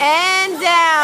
And down.